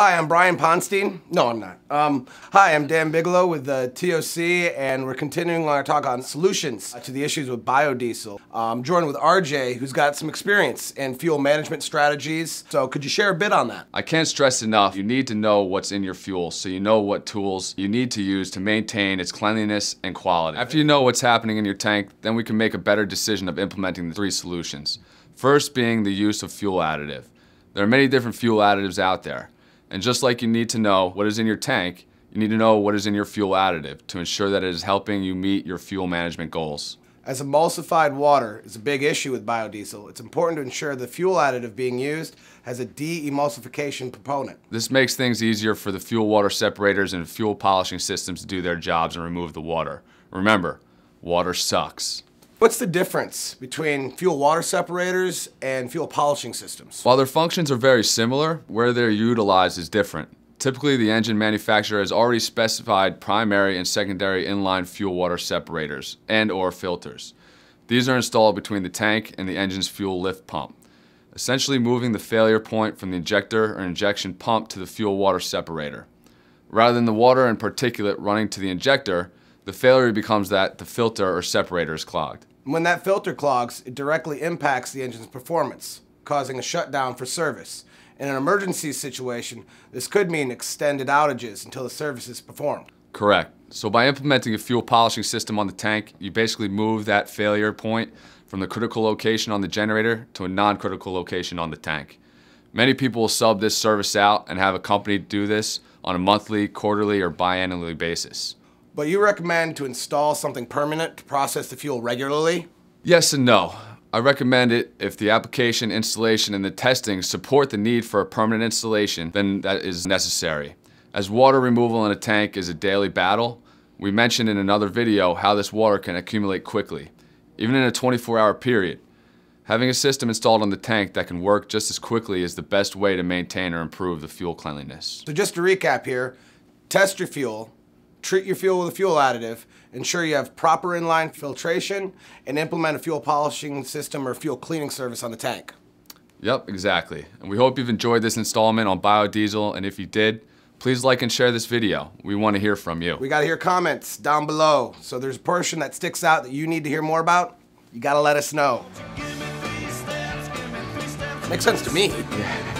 Hi, I'm Brian Ponstein. No, I'm not. Um, hi, I'm Dan Bigelow with uh, the TOC, and we're continuing our talk on solutions uh, to the issues with biodiesel. I'm joined with RJ, who's got some experience in fuel management strategies. So, could you share a bit on that? I can't stress enough, you need to know what's in your fuel so you know what tools you need to use to maintain its cleanliness and quality. After you know what's happening in your tank, then we can make a better decision of implementing the three solutions. First being the use of fuel additive. There are many different fuel additives out there. And just like you need to know what is in your tank, you need to know what is in your fuel additive to ensure that it is helping you meet your fuel management goals. As emulsified water is a big issue with biodiesel, it's important to ensure the fuel additive being used has a de-emulsification component. This makes things easier for the fuel water separators and fuel polishing systems to do their jobs and remove the water. Remember, water sucks. What's the difference between fuel water separators and fuel polishing systems? While their functions are very similar, where they're utilized is different. Typically, the engine manufacturer has already specified primary and secondary inline fuel water separators and or filters. These are installed between the tank and the engine's fuel lift pump, essentially moving the failure point from the injector or injection pump to the fuel water separator. Rather than the water and particulate running to the injector, the failure becomes that the filter or separator is clogged. When that filter clogs, it directly impacts the engine's performance, causing a shutdown for service. In an emergency situation, this could mean extended outages until the service is performed. Correct. So by implementing a fuel polishing system on the tank, you basically move that failure point from the critical location on the generator to a non-critical location on the tank. Many people will sub this service out and have a company do this on a monthly, quarterly, or biannually basis. But you recommend to install something permanent to process the fuel regularly? Yes and no. I recommend it if the application, installation, and the testing support the need for a permanent installation, then that is necessary. As water removal in a tank is a daily battle, we mentioned in another video how this water can accumulate quickly, even in a 24-hour period. Having a system installed on the tank that can work just as quickly is the best way to maintain or improve the fuel cleanliness. So just to recap here, test your fuel, treat your fuel with a fuel additive, ensure you have proper inline filtration, and implement a fuel polishing system or fuel cleaning service on the tank. Yep, exactly. And we hope you've enjoyed this installment on biodiesel, and if you did, please like and share this video. We want to hear from you. We got to hear comments down below. So there's a portion that sticks out that you need to hear more about, you got to let us know. Makes sense to me. Yeah.